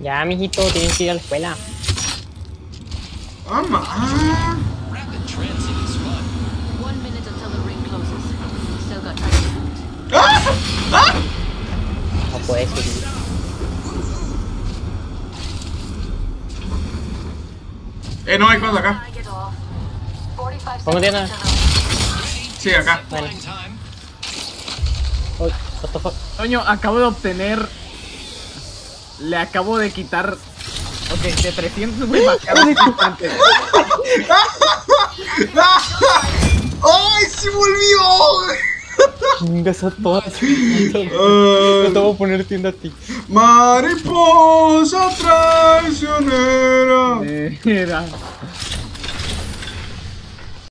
Ya, mijito, tienes que ir a la escuela. Ah, ma- ah. ¡Ah! ¡Ah! No puede subir. Eh, no hay cosas acá. I get off. 45 ¿Cómo tiene? seconds until Sí, acá. Bueno. Uy, what the fuck. Coño, acabo de obtener. Le acabo de quitar. Ok, de 300 voy a bajar un instante. ¡Ay, se volvió! Chingas a todas. No Ah, te voy a poner tienda a ti. mariposa traicionera. Era.